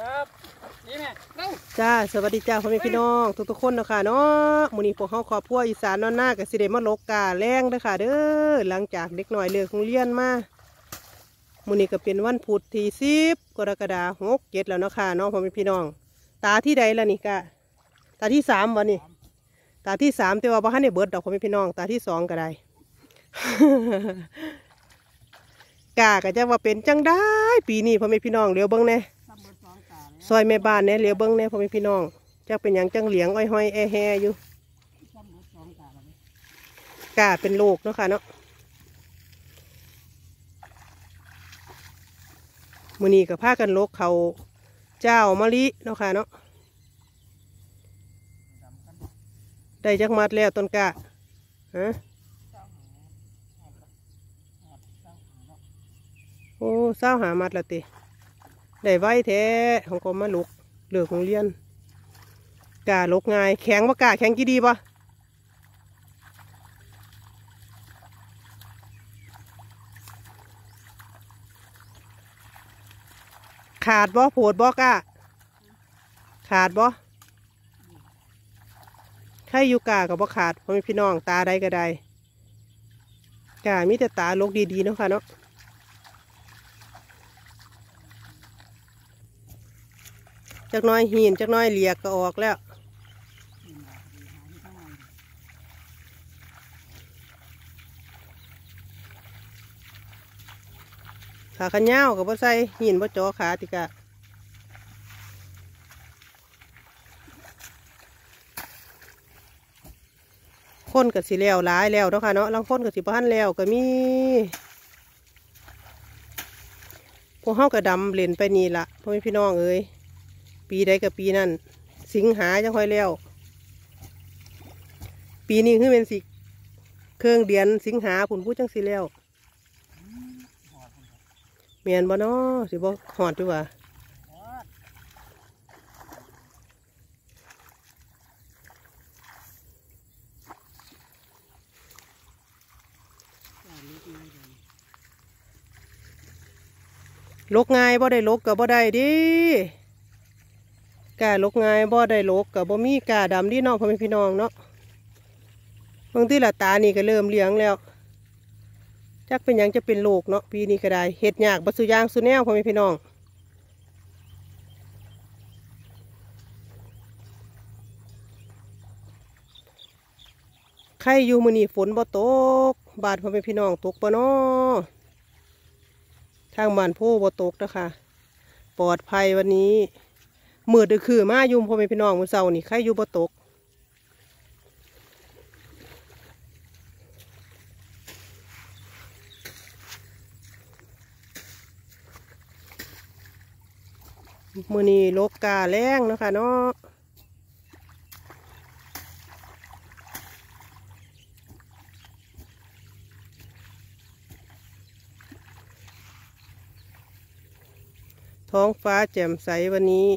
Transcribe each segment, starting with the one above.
ครับนี่แม่เร็วจ้าสวัสดีจ้าพ่อแม่พี่น้อง ทุกทุกๆคนเนาะค่ะเนาะมื้อนี้พวกเฮาครอบครัวอีสานนอนหน้ากับสิเดมาลกกาแรงเด้อค่ะ เด้อหลังจากเด็กหน่อยเลิกโรงเรียนมามื้อนี้ก็เป็นวันพุธที่10กรกฎาคม6 7แล้วเนาะค่ะเนาะพ่อแม่พี่น้อง ตาที่ใดล่ะนี่กะตาที่สามวันนี้ตาที่สามแต่ว่าบ่ทันได้เบิดดอกพ่อแม่พี่น้อง ตาที่สองก็ได้กาก็จะว่าเป็นจังได้ ปีนี้พ่อแม่พี่น้องเดี๋ยวเบิ่งแหน่ ซอยแม่บ้านเนี่ยเลียวเบิ้งเนี่ยพ่อแม่พี่น้องจักเป็นหยังจังเหลียงอ้อยห้อยแอแฮอยู่กาเป็นโรคเนาะค่ะเนาะมือนีกับผ้ากันโรคเขาเจ้ามะลิเนาะค่ะเนาะได้จักมัดแล้วต้นกะฮะเจ้าหาหอดละหอดเจ้าหาเนาะโอ้เศร้าหามัดละติ ได้ไว้แท้ของกรมมาลุกเลือกโรงเรียนกาลกง่าย แข็งปะกาแข็งกี่ดีปะขาดบ่โผดบ่กะขาดบ่ใครอยู่กากับบ่ขาดพ่อแม่พี่น้องตาใดก็ได้กามีแต่ตาลกดีๆเนาะค่ะเนาะ จักหน้อยหินจักหน้อยเหลียกก็ออกแล้วนี่มาดีหาที่ข้าขันยาวกับบ่ใส่หินบ่จอขาติกะคนกับสิแล้วหลายแล้วเนาะค่ะเนาะลังคนกับสิบ่ทันแล้วก็มีพวกเฮาก็ดำเล่นไปนี่ละพ่อแม่พี่น้องเอ้ย ปีใดกับปีนั่นสิงหาจังค่อยแล้ว ปีนี้คือเป็นสิเครื่องเดือนสิงหาผุนพูดจังสิแล้วเดียวเมียนบ่เนาะสิบ่หอดด้วยว่าหอดเจ้านี้ที่ไหนกันลกง่ายบ่ได้ลกก็บ่ได้ดิ กาลกง่ายบ่ได้ลกก็บ่มีกาดำดิเนาะพ่อแม่พี่น้องเนาะบางทีละตานี่ก็เริ่มเลี้ยงแล้วจักเป็นยังจะเป็นโรคเนาะปีนี้ก็ได้เฮ็ดหยากบ่สุยางสุแนวพ่อแม่พี่น้องใครอยู่มือนี้ฝนบ่ตก บาดพ่อแม่พี่น้องตกบ่เนาะทางบ้านโพบ่ตกนะคะ ปลอดภัยวันนี้ มืดเดือคือมาอยุ่มพ่อแม่พี่น้องมือเช้านี่ใครอยู่บ่ตกมือนี้ลกกาแรงนะคะเนาะท้องฟ้าแจ่มใสวันนี้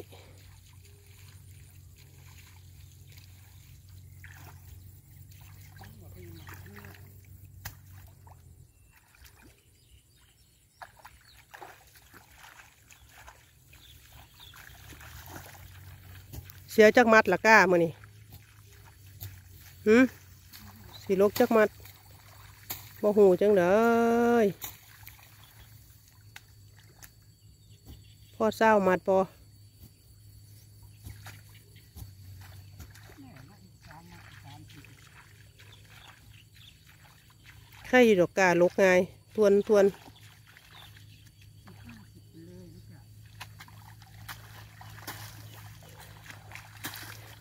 เสียจักมัดละก้ามื่อนี่หืมสีลกจักมัดบ่หูจังเลยพ่อเศร้ามัดปอใครอยู่ดอกกาลกไงทวนทวน เลยนี่จ้ะ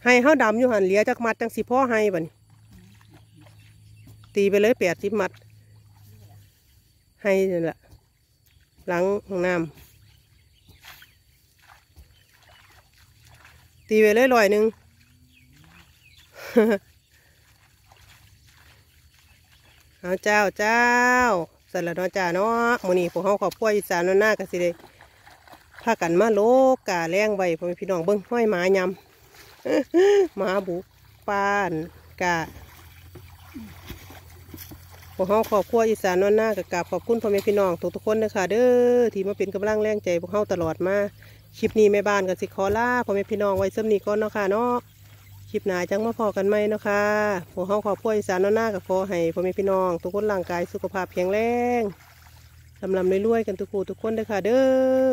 ให้เฮาดำอยู่หันเหลียจักมัดจังสิพ่อให้บัดนตีไปเลยแปดสิบมัด ให้นี่แหละหลังห้องน้ำตีไปเลยร้อยหนึ่งเอาเจ้าเจ้าสลัดเนาะจ้าเนาะมื้อนี้พวกเฮาครอบครัวอีสานเนาะหน้าก็สิได้พากันมาโลกกาแรงไว้พ่อแม่พี่น้องเบิ่งห้อยหมายำ มาบุกป้านกะพวกเฮาครอบครัวอีสานนอนหน้ากับกาบขอบคุณพ่อแม่พี่น้องทุกๆคนนะคะเด้อที่มาเป็นกำลังแรงใจพวกเฮาตลอดมาคลิปนี้แม่บ้านกับสิขอลาพ่อแม่พี่น้องไว้สำนี้ก่อนเนาะค่ะเนาะคลิปหน้าจังมาพอกันไหมเนาะค่ะพวกเฮาขอบพวอีสานนาะหน้ากับขอให้พ่อแม่พี่น้อง ทุกคนร่างกายสุขภาพแข็งแรงลำลำรวยๆกันทุกคู่ทุกคนเด้อค่ะเด้อ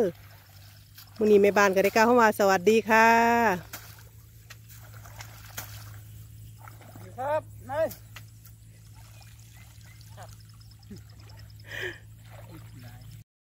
มื้อนี้แม่บ้านก็ได้กล่าวเข้ามาสวัสดีค่ะ